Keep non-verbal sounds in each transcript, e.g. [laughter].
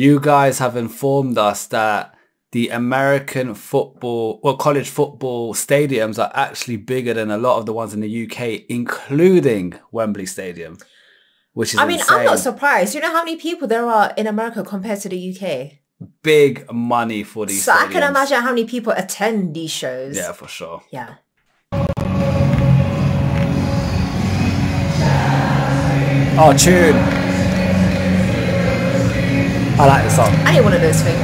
you guys have informed us that the American football well, college football stadiums are actually bigger than a lot of the ones in the UK, including Wembley Stadium, which is I mean, insane. I'm not surprised. You know how many people there are in America compared to the UK? Big money for these. So I can imagine how many people attend these shows. Yeah, for sure. Yeah. Oh, tune. I like the song. I need one of those things.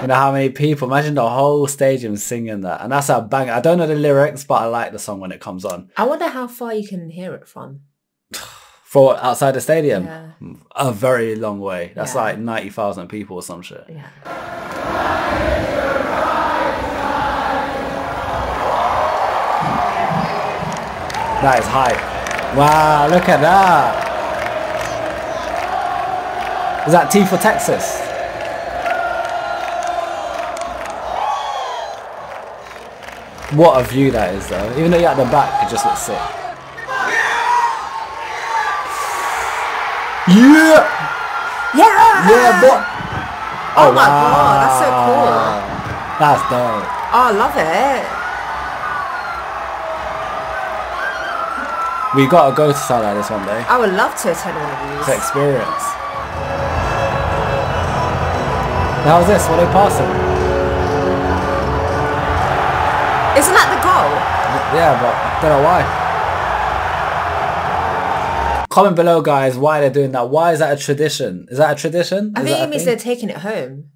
You know how many people? Imagine the whole stadium singing that, and that's a bang. I don't know the lyrics, but I like the song when it comes on. I wonder how far you can hear it from. For outside the stadium, Yeah. a very long way. That's Yeah. like ninety thousand people or some shit. Yeah. That is hype. Wow, look at that. Is that T for Texas? What a view that is though. Even though you're at the back, it just looks sick. Yeah! Yeah! Yeah, boy! Oh, my god, that's so cool. That's dope. Oh, I love it. We gotta go to like this one day. I would love to attend one of to these. experience. How's this? What are they passing? Isn't that the goal? Yeah, but I don't know why. Comment below, guys, why they're doing that. Why is that a tradition? Is that a tradition? I Is think it means thing? they're taking it home.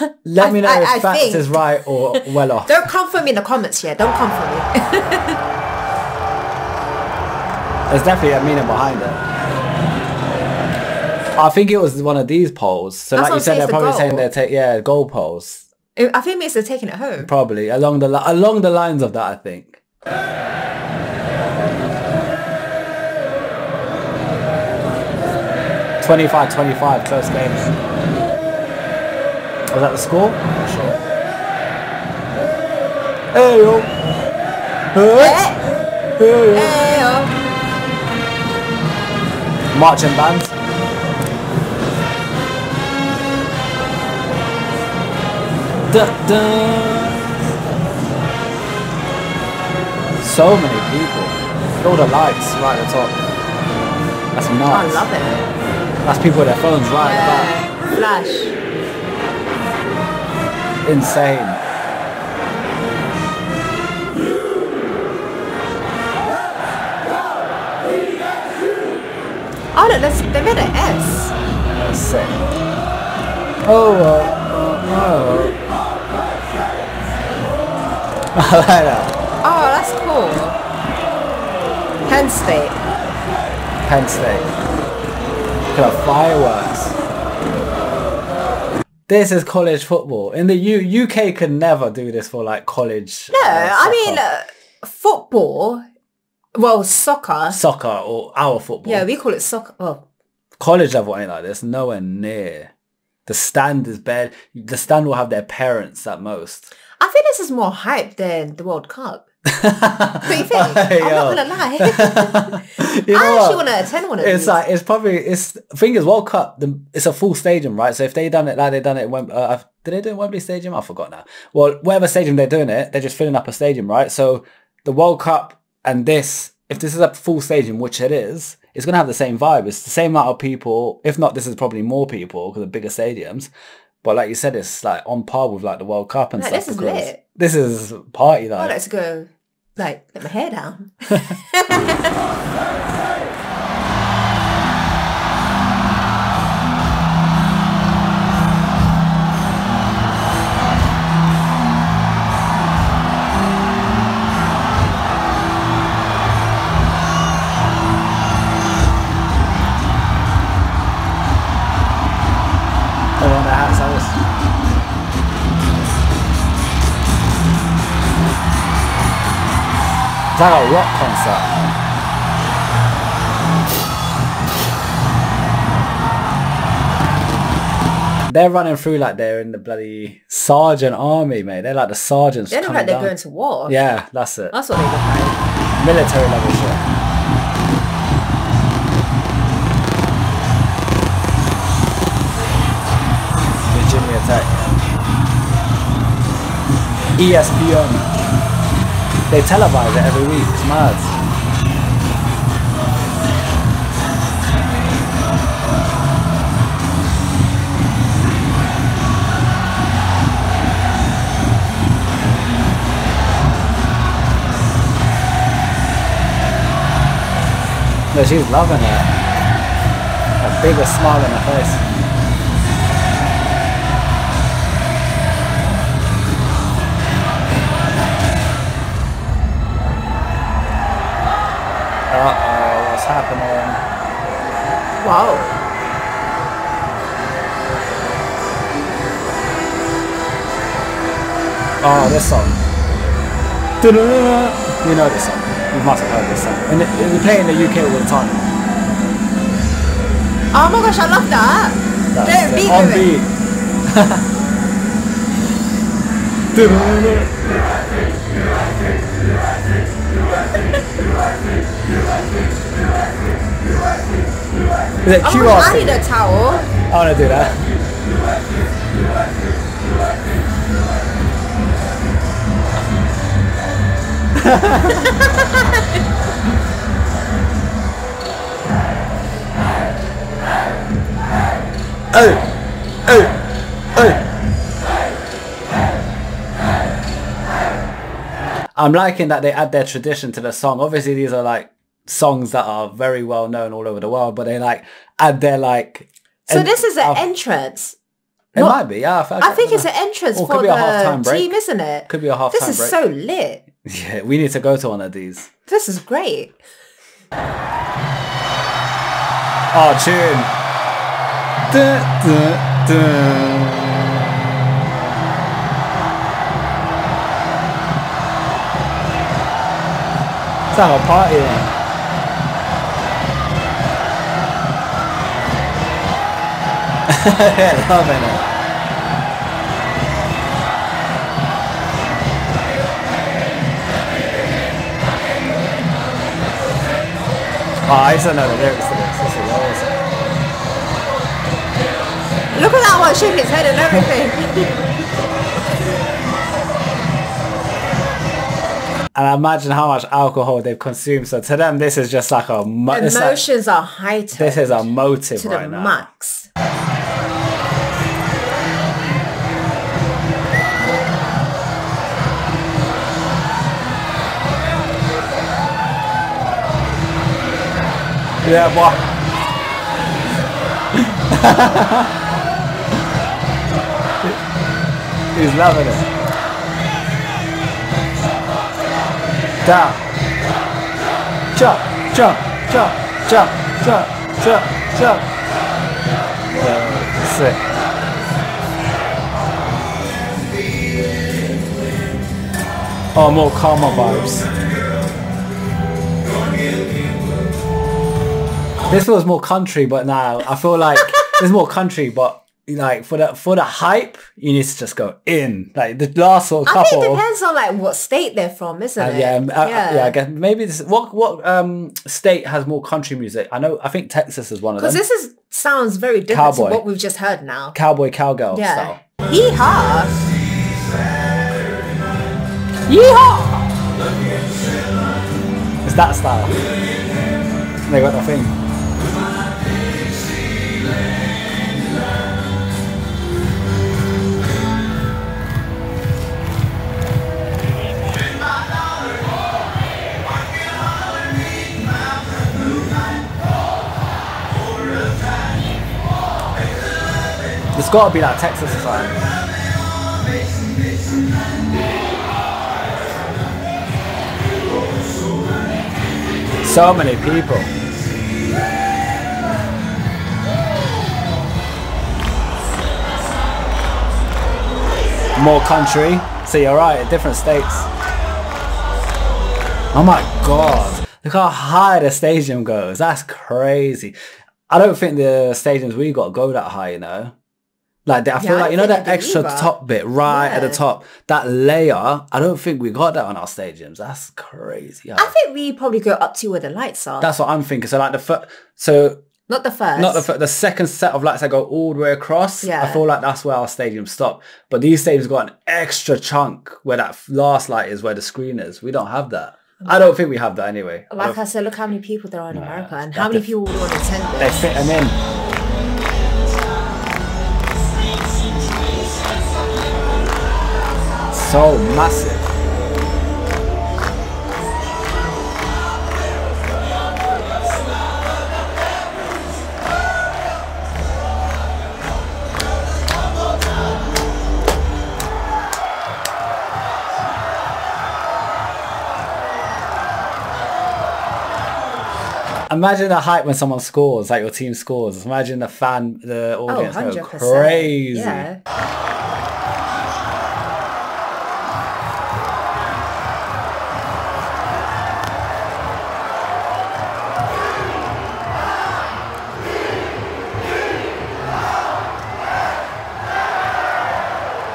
[laughs] Let I- me know I- if I facts think- is right or [laughs] well off. Don't come for me in the comments here. Don't come for me. [laughs] There's definitely a meaning behind it. I think it was one of these polls. So That's like you said, they're it's the probably goal. saying they're ta- yeah goal polls. I think it means they're taking it home. Probably along the li- along the lines of that, I think. Twenty-five, twenty-five, close game. Was that the score? Not sure. Hey yo. Hey, hey, yo. oh. Marching bands. Da, da. So many people. All the lights right at the top. That's nice. I love it. That's people with their phones right Yeah. Flash. Insane. Oh, look, there's, they made an S. That's sick. Oh, uh, [laughs] oh. I like that. Oh, that's cool. Penn State. Penn State. Look at the fireworks. This is college football. In the U- UK could never do this for like college. No, uh, I mean, uh, football, well, soccer. soccer or our football. Yeah, we call it soccer. Well, college level ain't like this. Nowhere near. The stand is bad. The stand will have their parents at most. I think this is more hype than the World Cup. [laughs] I'm not gonna lie. [laughs] You know I actually want to attend one of It's these. like it's probably it's thing is World Cup. The, it's a full stadium, right? So if they done it like they done it, when uh, did they do it Wembley Stadium? I forgot now. Well, whatever stadium they're doing it, they're just filling up a stadium, right? So the World Cup and this, if this is a full stadium, which it is, it's gonna have the same vibe. It's the same amount of people. If not, this is probably more people because of bigger stadiums. But like you said, it's like on par with like the World Cup and Like, stuff. this is because lit. This is party like. like to go, like, let my hair down. [laughs] It's like a rock concert. They're running through like they're in the bloody sergeant army, mate. They're like the sergeants. They look like they're down. going to war. Yeah, that's it. That's what they look like. Military level shit. Virginia Tech. ESPN. They televise it every week. It's mad. No, she's loving it. A bigger smile on her face. Uh oh, what's happening? Wow. Oh, this song. You know this song. You must have heard this song. And we play in the UK all the time. Oh my gosh, I love that. That's Don't it. beat On beat. I need a towel. I want to do that. oh, oh, oh. I'm liking that they add their tradition to the song. Obviously, these are like songs that are very well known all over the world, but they like and they're like. So this is an oh, entrance. It what- might be, yeah. I think it's an entrance Or for could be a half-time the team, isn't it? Could be a half This is break. so lit. [laughs] Yeah, we need to go to one of these. This is great. Oh, tune. Dun, dun, dun. It's like a party loving it. Oh, I don't know the lyrics to this. This is awesome. Look at that one shaking his head and everything. [laughs] And I imagine how much alcohol they've consumed. So to them, this is just like a mo- it's like- Emotions are heightened this is a motive to right the now. max. Yeah, boy. [laughs] He's loving it. Down. Jump, jump, jump, jump, jump, jump. Yeah, sick. Oh, more karma vibes. This feels more country, but now I feel like [laughs] there's more country, but like for the for the hype, you need to just go in. Like the last sort of I couple. think it depends on like what state they're from, isn't Uh, it? yeah, um, uh, yeah. I guess maybe this. What what um state has more country music? I know. I think Texas is one of them. Because this is sounds very different Cowboy. to what we've just heard now. Cowboy cowgirl Yeah. style. Yeehaw! Yeehaw! It's that style. They got the thing. It's got to be like Texas or something. So many people. More country. So you're right, different states. Oh my god. Look how high the stadium goes. That's crazy. I don't think the stadiums we got go that high, you know. Like I feel I like you know that extra either. top bit right at the top, that layer. I don't think we got that on our stadiums. That's crazy. I think we probably go up to where the lights are. That's what I'm thinking. So like the fir- so not the first. not the fir- the second set of lights that go all the way across. I feel like that's where our stadiums stop. But these stadiums got an extra chunk where that last light is where the screen is. We don't have that. I don't think we have that anyway. Like don't- I said, look how many people there are in America and how many people would want to attend they fit them in. So massive. Imagine the hype when someone scores, like your team scores. Imagine the fan, the Oh, audience go 100%. crazy. Yeah.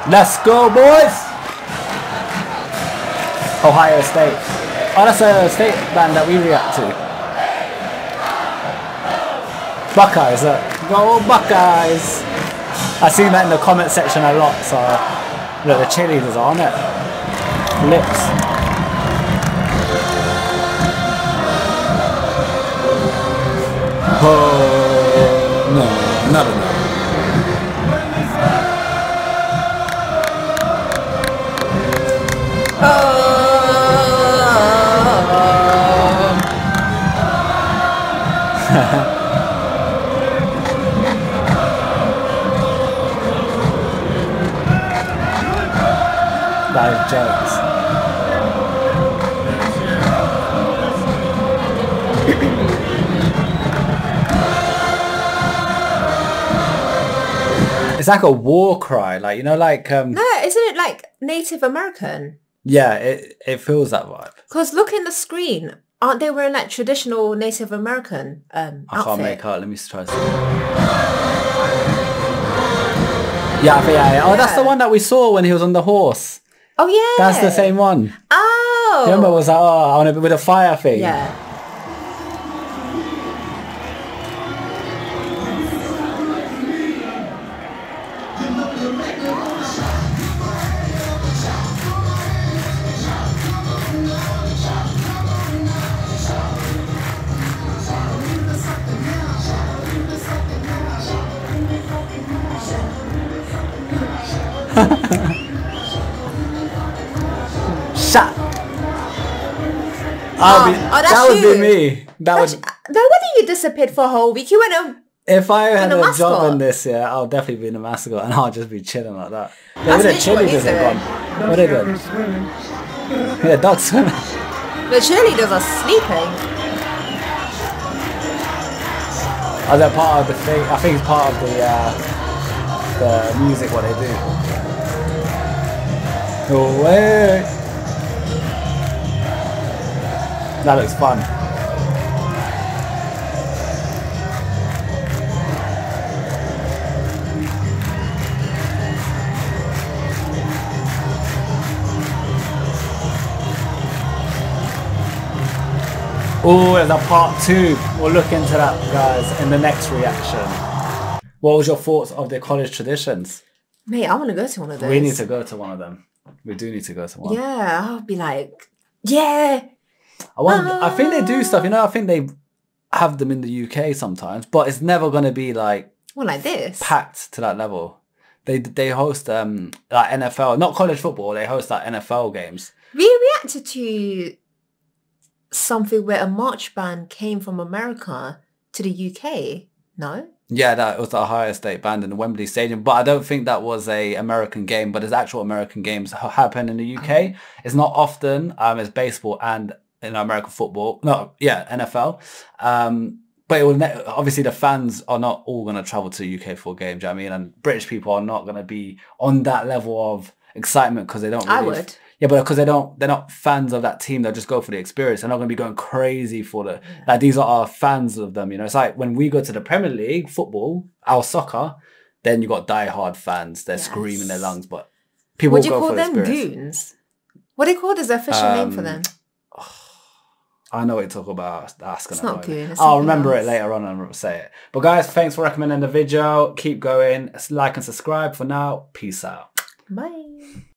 Let's go, boys! Ohio State. Oh, that's a state band that we react to. Buckeyes. Uh, go Buckeyes! I see that in the comment section a lot, so look, the cheerleaders are on it. Lips. Oh, That is jokes. [coughs] It's like a war cry, like you know, like um, No, isn't it like Native American? yeah, it it feels that vibe. Because look in the screen. Aren't they wearing like traditional Native American um, I outfit? can't make out. Let me try. Yeah, yeah, yeah. Oh, that's the one that we saw when he was on the horse. Oh yeah, That's the same one. Oh, Remember, it was like, oh, to be with a fire thing. yeah. I'll Oh, be, oh, that's that would you. be me. That would. No wonder you disappeared for a whole week. You went um, If I had a a job mascot. in this, yeah, I'll definitely be in the mascot and I'll just be chilling like that. Yeah, That's the literally what cheerleaders he's are doing. gone. What are they doing? Yeah, dogs swimming. the cheerleaders are sleeping. Are they part of the thing? I think it's part of the uh, the music what they do. Oh wait. That looks fun. Oh, there's a part two. We'll look into that, guys, in the next reaction. What was your thoughts of the college traditions? Mate, I want to go to one of those. We need to go to one of them. We do need to go to one. Yeah, I'll be like, yeah. I, want, I think they do stuff. You know, I think they have them in the UK sometimes, but it's never going to be like Well, like this. packed to that level. They they host um like NFL, not college football. They host like NFL games. We reacted to something where a march band came from America to the UK. No? Yeah, that was the Ohio State band in the Wembley Stadium, but I don't think that was a American game. But there's actual American games happen in the UK. It's not often. Um, it's baseball and in American football. No, yeah, NFL. Um, but it will ne- obviously the fans are not all going to travel to UK for a game. Do you know what I mean? And British people are not going to be on that level of excitement because they don't. I really- would. Yeah, but because they don't, they're not fans of that team. They'll just go for the experience. They're not going to be going crazy for the. Like these are our fans of them. You know, it's like when we go to the Premier League football, our soccer, Then you got die-hard fans. They're screaming their lungs, but people What do you call them? Goons. What do you call? An official name for Um, them. I know what you're talking about. That's gonna It's not goon, it's I'll remember it later on and say it. But guys, thanks for recommending the video. Keep going. Like and subscribe for now. Peace out. Bye.